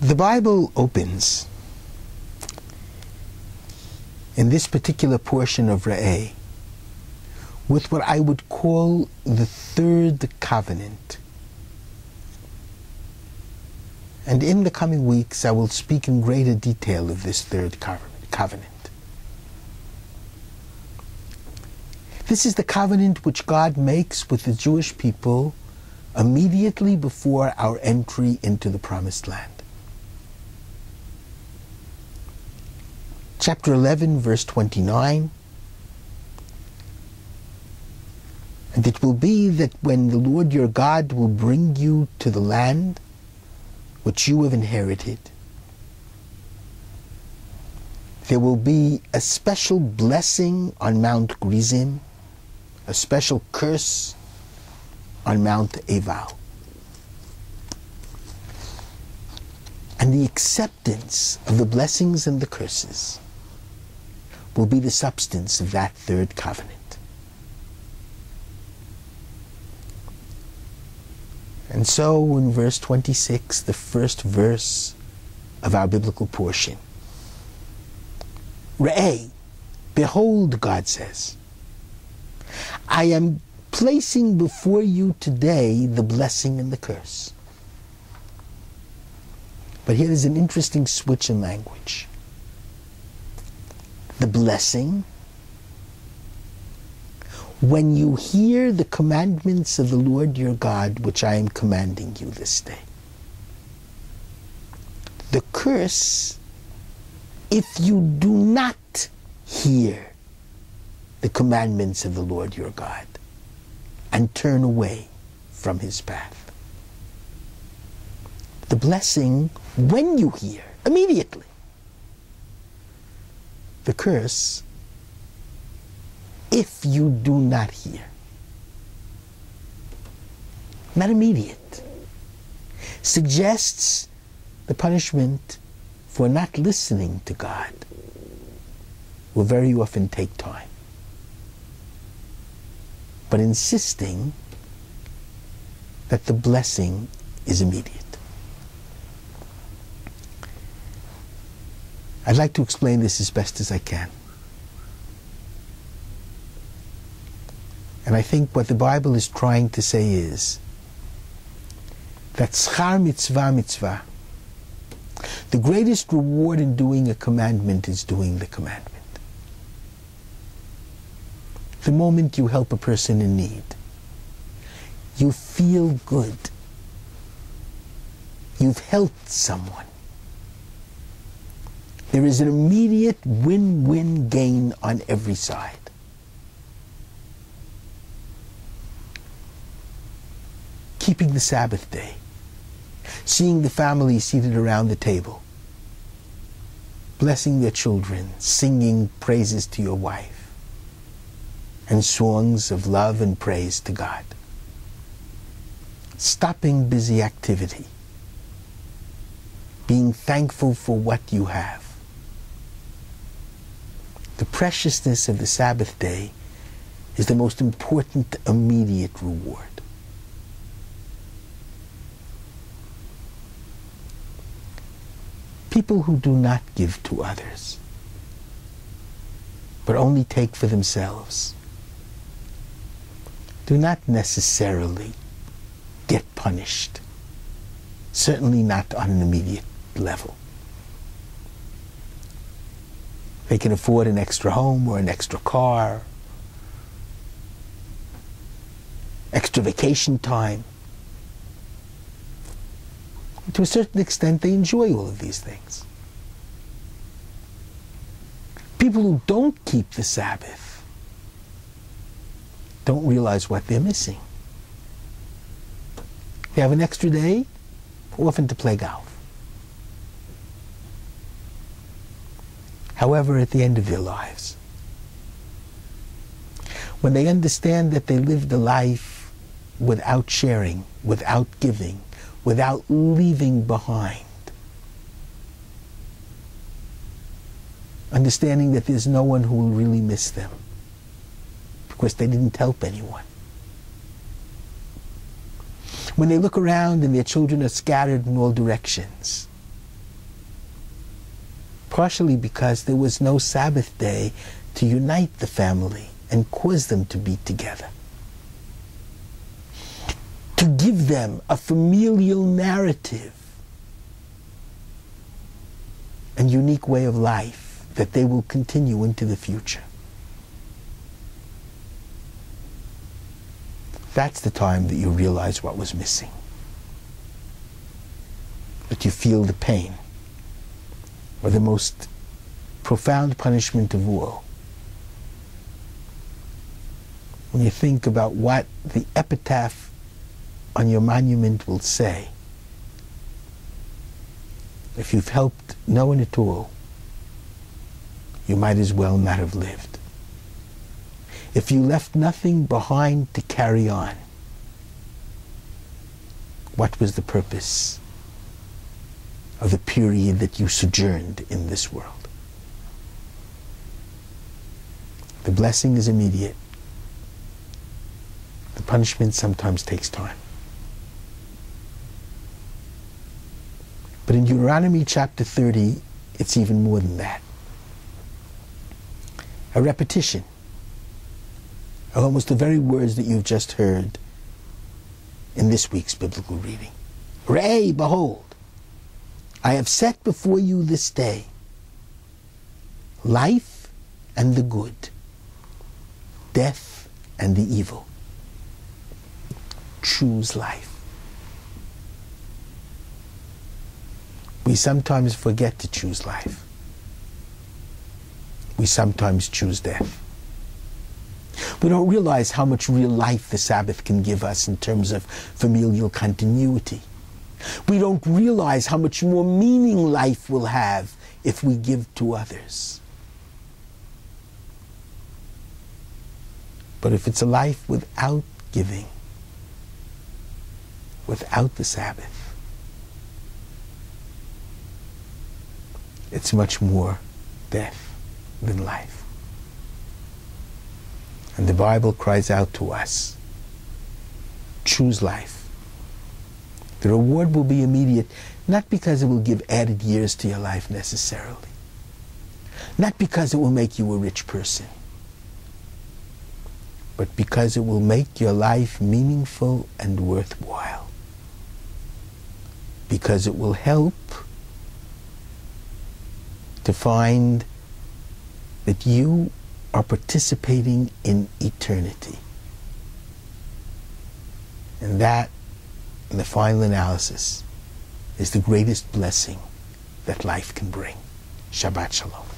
The Bible opens in this particular portion of Re'eh with what I would call the third covenant. And in the coming weeks, I will speak in greater detail of this third covenant. This is the covenant which God makes with the Jewish people immediately before our entry into the promised land. Chapter 11, verse 29. And it will be that when the Lord your God will bring you to the land which you have inherited, there will be a special blessing on Mount Gerizim a special curse on Mount Ebal. And the acceptance of the blessings and the curses will be the substance of that third covenant. And so in verse 26, the first verse of our biblical portion, Re'eh, behold, God says, I am placing before you today the blessing and the curse. But here is an interesting switch in language. The blessing, when you hear the commandments of the Lord your God, which I am commanding you this day. The curse, if you do not hear the commandments of the Lord your God and turn away from his path. The blessing when you hear, immediately. The curse if you do not hear. Not immediate. Suggests the punishment for not listening to God will very often take time but insisting that the blessing is immediate. I'd like to explain this as best as I can. And I think what the Bible is trying to say is that schar mitzvah mitzvah, the greatest reward in doing a commandment is doing the commandment the moment you help a person in need, you feel good. You've helped someone. There is an immediate win win gain on every side. Keeping the Sabbath day, seeing the family seated around the table, blessing their children, singing praises to your wife and songs of love and praise to God. Stopping busy activity. Being thankful for what you have. The preciousness of the Sabbath day is the most important immediate reward. People who do not give to others, but only take for themselves, do not necessarily get punished. Certainly not on an immediate level. They can afford an extra home or an extra car, extra vacation time. To a certain extent, they enjoy all of these things. People who don't keep the Sabbath don't realize what they're missing. They have an extra day, often to play golf. However, at the end of their lives, when they understand that they lived a life without sharing, without giving, without leaving behind, understanding that there's no one who will really miss them because they didn't help anyone. When they look around and their children are scattered in all directions, partially because there was no Sabbath day to unite the family and cause them to be together. To give them a familial narrative and unique way of life that they will continue into the future. That's the time that you realize what was missing. That you feel the pain or the most profound punishment of all. When you think about what the epitaph on your monument will say, if you've helped no one at all, you might as well not have lived. If you left nothing behind to carry on, what was the purpose of the period that you sojourned in this world? The blessing is immediate. The punishment sometimes takes time. But in Deuteronomy chapter 30, it's even more than that. A repetition of almost the very words that you've just heard in this week's biblical reading. Re'eh, behold, I have set before you this day life and the good, death and the evil. Choose life. We sometimes forget to choose life. We sometimes choose death. We don't realize how much real life the Sabbath can give us in terms of familial continuity. We don't realize how much more meaning life will have if we give to others. But if it's a life without giving, without the Sabbath, it's much more death than life. And the Bible cries out to us choose life. The reward will be immediate, not because it will give added years to your life necessarily, not because it will make you a rich person, but because it will make your life meaningful and worthwhile. Because it will help to find that you are participating in eternity. And that, in the final analysis, is the greatest blessing that life can bring. Shabbat Shalom.